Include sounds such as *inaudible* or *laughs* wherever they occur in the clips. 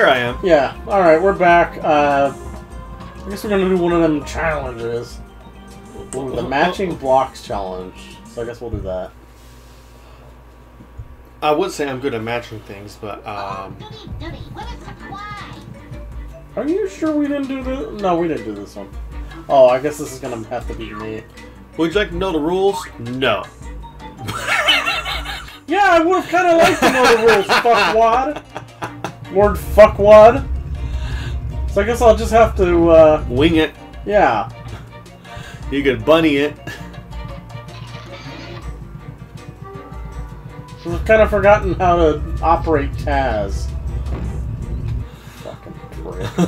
there I am. Yeah. All right, we're back. Uh, I guess we're gonna do one of them challenges. Ooh, the matching blocks challenge. So I guess we'll do that. I would say I'm good at matching things, but um, Goody, goody, what a surprise! Are you sure we didn't do this? No, we didn't do this one. Oh, I guess this is gonna have to be me. would you like to know the rules? No. *laughs* Yeah, I would have kind of liked to know the rules. Fuckwad. *laughs* Word fuckwad. So I guess I'll just have to. uh... Wing it. Yeah. You could bunny it. I've kind of forgotten how to operate Taz. Fucking prick. *laughs*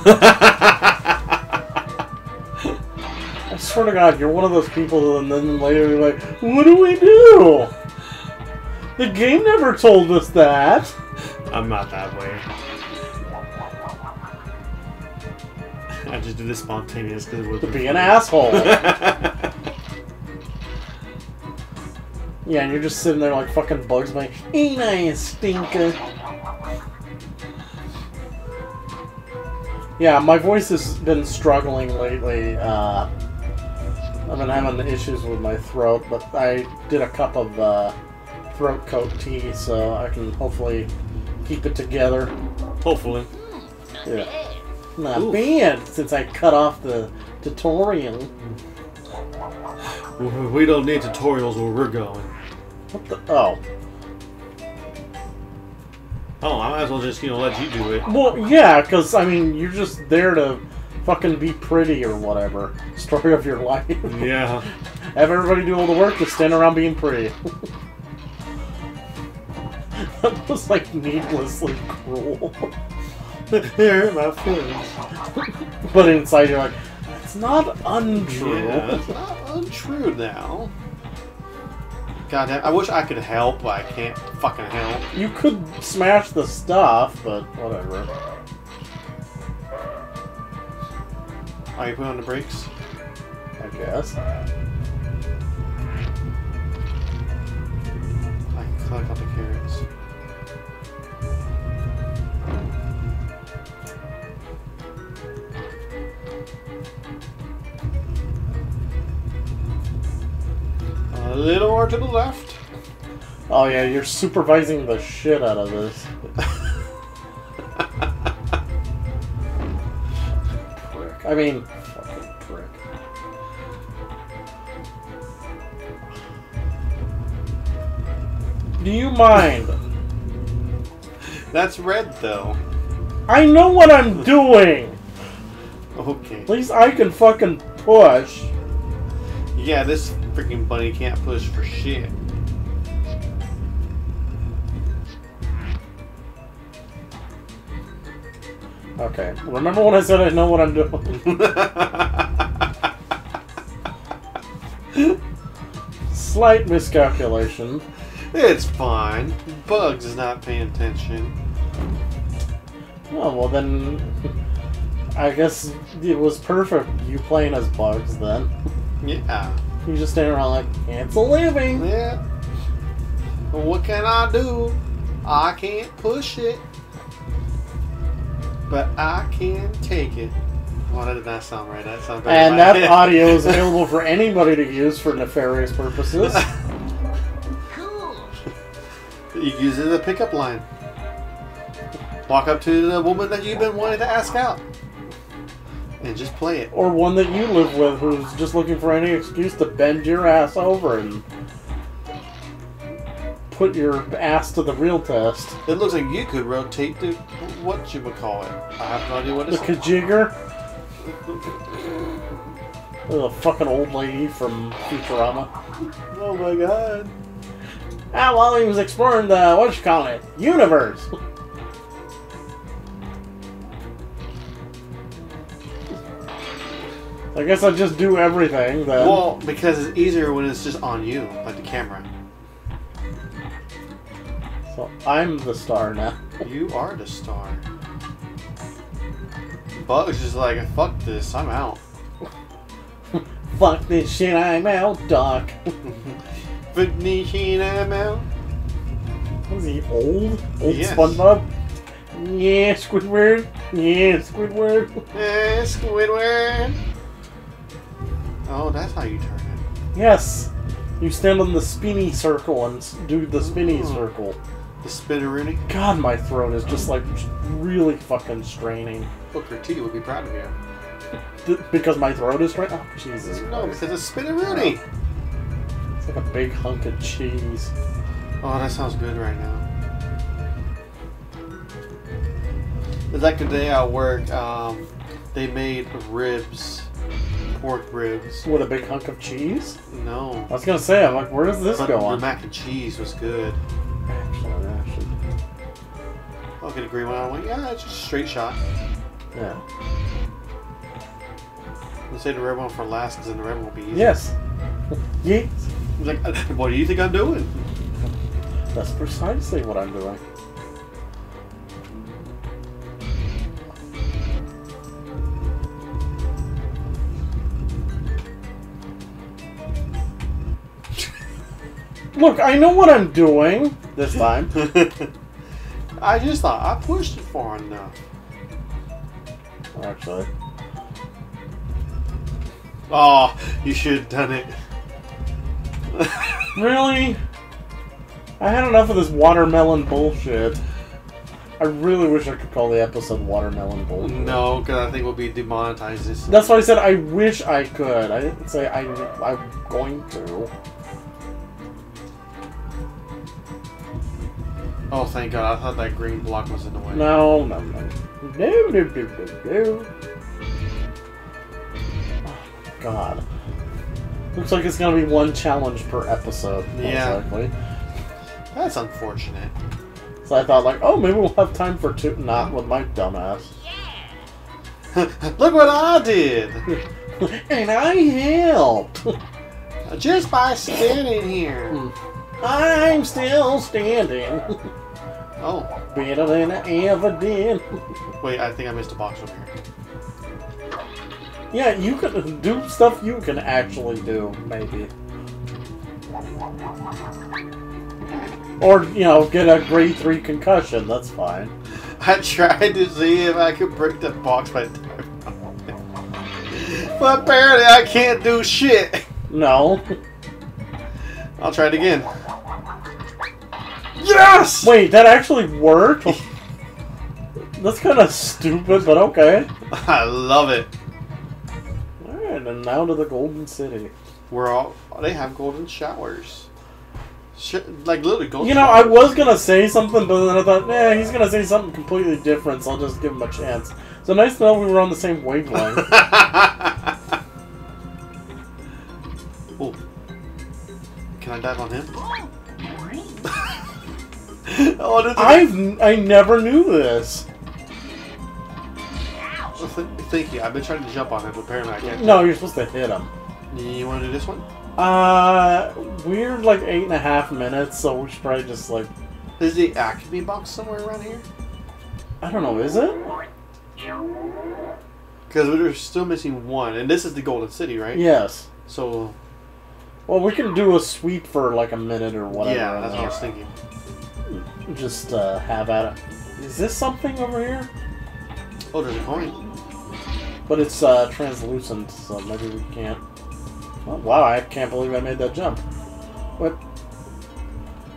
I swear to God, you're one of those people, and then later you're like, "What do we do?" The game never told us that. I'm not that way. I just did this spontaneous because it was To be an asshole. *laughs* Yeah, and you're just sitting there like fucking Bugs Bunny. Ain't I a stinker? Yeah, my voice has been struggling lately. Uh, I've been having issues with my throat, but I did a cup of uh, throat coat tea, so I can hopefully keep it together. Hopefully. Yeah. Not Oof. bad, since I cut off the tutorial. We don't need tutorials where we're going. What the? Oh. Oh, I might as well just, you know, let you do it. Well, yeah, because, I mean, you're just there to fucking be pretty or whatever. *laughs* Story of your life. Yeah. *laughs* Have everybody do all the work, just stand around being pretty. *laughs* that was, like, needlessly cruel. Here, my feelings. but inside you're like, it's not untrue. Yeah, it's not untrue now. God damn, I wish I could help, but I can't fucking help. You could smash the stuff, but whatever. Are you putting on the brakes? I guess. Little more to the left. Oh yeah, you're supervising the shit out of this. prick. I mean, fucking prick. Do you mind? That's red, though. I know what I'm doing! Okay. At least I can fucking push. Yeah, this freaking bunny can't push for shit. Okay, remember when I said I know what I'm doing? *laughs* Slight miscalculation. it's fine. Bugs is not paying attention. Oh, well then... I guess it was perfect you playing as Bugs then. Yeah. You just standing around like, it's a living! Yeah. What can I do? I can't push it. But I can take it. Well, that did not sound right. That sounded And that *laughs* head. audio is available for anybody to use for nefarious purposes. Cool! *laughs* you use it as a pickup line. Walk up to the woman that you've been wanting to ask out. And just play it. or one that you live with who's just looking for any excuse to bend your ass over and put your ass to the real test. It looks like you could rotate the what you would call it. I have no idea what it's The Kajigger. The fucking old lady from Futurama. Oh my god. Ah, while he was exploring the, what you call it, universe. *laughs* I guess I just do everything then. Well, because it's easier when it's just on you, like the camera. So I'm the star now. You are the star. Bugs is like, fuck this, I'm out. *laughs* Fuck this shit, I'm out, Doc. *laughs* Finishing I'm out. Was he old? Old Yes. SpongeBob? Yeah, Squidward. Yeah, Squidward. *laughs* Eh, Squidward. Oh, that's how you turn it. Yes. You stand on the spinny circle and do the spinny Ooh. circle. The spinneroonie. God, my throat is just like really fucking straining. Booker T would be proud of you. Because my throat is straining? Oh, Jesus No, Christ. because it's spinneroonie. It's like a big hunk of cheese. Oh, that sounds good right now. It's like the day at work, um, they made ribs, pork ribs. With a big hunk of cheese? No. I was gonna say, I'm like, where does this But go the mac and cheese was good. Actually, actually, I'll get a green one. I went, yeah, it's just a straight shot. yeah. Let's say the red one for last, because then the red one will be easy. Yes. *laughs* yes. He's like, "Uh, what do you think I'm doing? That's precisely what I'm doing. Look, I know what I'm doing this time. *laughs* I just thought I pushed it far enough. Actually, Oh, you should have done it. *laughs* really? I had enough of this watermelon bullshit. I really wish I could call the episode watermelon bullshit. no, because I think we'll be demonetized this. That's why I said I wish I could. I didn't say I, I'm going to. Oh, thank God! I thought that green block was in the way. No, no, no. No, no, no, no, no. Oh, God. Looks like it's gonna be one challenge per episode, Yeah. likely. That's unfortunate. So I thought, like, oh, maybe we'll have time for two. Not with my dumbass. Yeah. *laughs* Look what I did! *laughs* and I helped! Just by standing here. Hmm. I'm still standing. *laughs* Oh, Better than I ever did. wait, I think I missed a box over here. Yeah, you can do stuff you can actually do, maybe. Or, you know, get a grade 3 concussion, that's fine. *laughs* I tried to see if I could break the box by But apparently I can't do shit. No. I'll try it again. Yes! Wait, that actually worked? *laughs* that's kind of stupid, but okay. I love it. Alright, and now to the Golden City. We're all they have golden showers. Sh- like literally golden. You know, I was gonna say something, but then I thought, nah, he's gonna say something completely different, so I'll just give him a chance. So nice to know we were on the same wavelength. *laughs* oh. Can I dive on him? Oh, I've I never knew this. Th- Thank you. I've been trying to jump on it, but apparently I can't. No, you're supposed to hit him. You want to do this one? Uh, we're like eight and a half minutes, so we should probably just like Is the Acme box somewhere around here? I don't know, is it? Because we're still missing one, and this is the Golden City, right? Yes. So Well, we can do a sweep for like a minute or whatever. yeah, that's what I was thinking. Just uh, have at it. Is this something over here? Oh, there's a coin. But it's uh, translucent, so maybe we can't. Oh, wow, I can't believe I made that jump. What?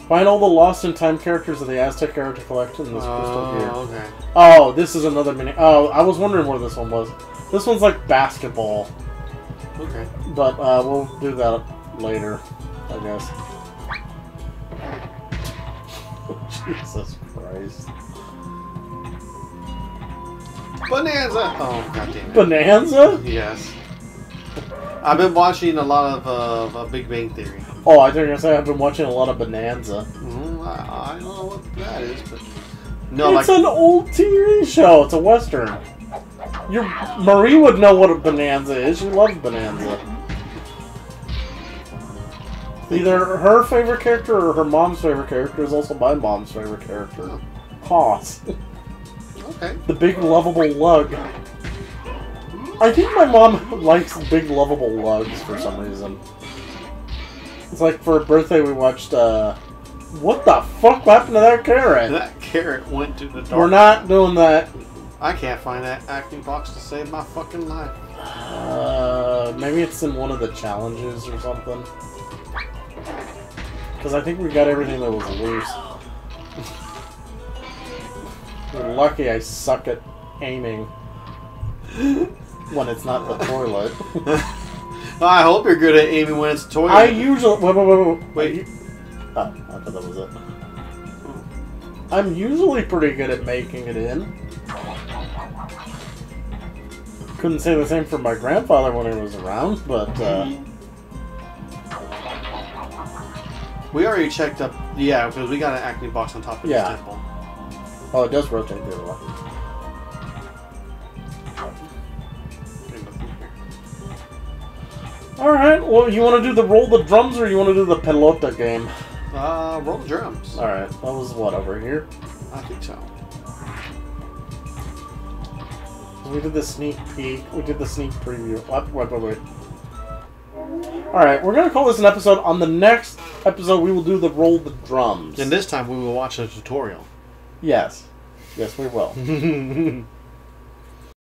Find all the lost in time characters of the Aztec era to collect in this crystal here. Oh, okay. Oh, this is another mini. Oh, I was wondering where this one was. This one's like basketball, Okay. but uh, we'll do that later, I guess. Jesus Christ. Bonanza. Oh, god damn it. Bonanza? yes. I've been watching a lot of uh, Big Bang Theory. Oh, I think gonna say I've been watching a lot of Bonanza. Mm, I, I don't know what that is, but no, it's like an old TV show. It's a western. Your Marie would know what a Bonanza is. She loves Bonanza. Either her favorite character or her mom's favorite character is also my mom's favorite character. Hoss. okay. The big lovable lug. I think my mom likes big lovable lugs for some reason. It's like for her birthday we watched uh what the fuck happened to that carrot? That carrot went to the dark. We're not doing that. I can't find that Acme box to save my fucking life. Uh, maybe it's in one of the challenges or something. Because I think we got everything that was loose. You're lucky I suck at aiming when it's not the toilet. *laughs* I hope you're good at aiming when it's toilet. I usually wait, wait, wait, wait. Wait. Oh, I thought that was it. I'm usually pretty good at making it in. Couldn't say the same for my grandfather when he was around, but uh, We already checked up. Yeah, because we got an Acme box on top of Yeah. this temple. oh, it does rotate the other way. Okay, nothing here. All right. Well, you want to do the roll the drums or you want to do the pelota game? Uh, roll the drums. All right. That was what over here. I think so. We did the sneak peek. We did the sneak preview. What? Wait, wait, wait. All right. We're gonna call this an episode. On the next episode, we will do the roll the drums. And this time we will watch a tutorial. Yes. Yes, we will. *laughs*